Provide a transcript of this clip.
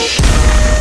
Música